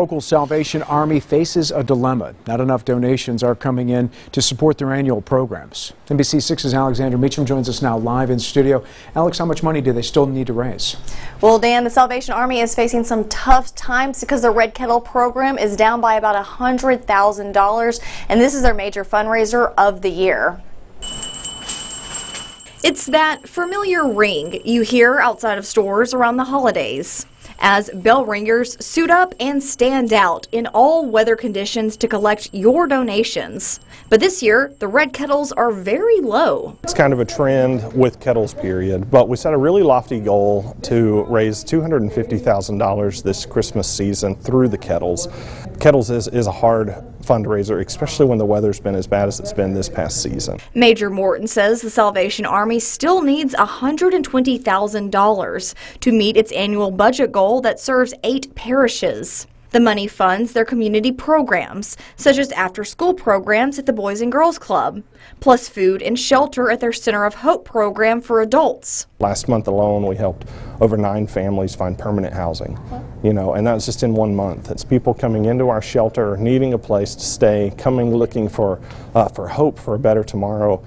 Local Salvation Army faces a dilemma. Not enough donations are coming in to support their annual programs. NBC 6's Alexander Meacham joins us now live in studio. Alex, how much money do they still need to raise? Well, Dan, the Salvation Army is facing some tough times because the Red Kettle program is down by about $100,000, and this is their major fundraiser of the year. It's that familiar ring you hear outside of stores around the holidays as bell ringers suit up and stand out in all weather conditions to collect your donations. But this year, the red kettles are very low. It's kind of a trend with kettles period, but we set a really lofty goal to raise $250,000 this Christmas season through the kettles. Kettles is, is a hard fundraiser, especially when the weather's been as bad as it's been this past season. Major Morton says the Salvation Army still needs $120,000 to meet its annual budget goal that serves eight parishes. The money funds their community programs, such as after school programs at the Boys and Girls Club, plus food and shelter at their Center of Hope program for adults. Last month alone, we helped over nine families find permanent housing, you know, and that's just in one month. It's people coming into our shelter, needing a place to stay, coming looking for, uh, for hope for a better tomorrow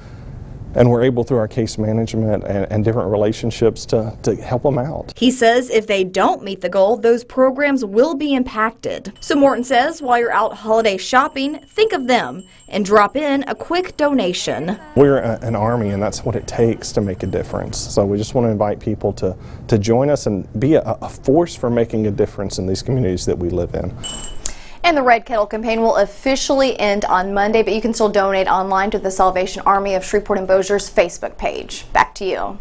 and we're able through our case management and, and, different relationships to, to help them out. He says if they don't meet the goal, those programs will be impacted. So Morton says while you're out holiday shopping, think of them and drop in a quick donation. We're a, an army and that's what it takes to make a difference. So we just want to invite people to, to join us and be a, a force for making a difference in these communities that we live in. And the Red Kettle campaign will officially end on Monday, but you can still donate online to the Salvation Army of Shreveport and Bossier's Facebook page. Back to you.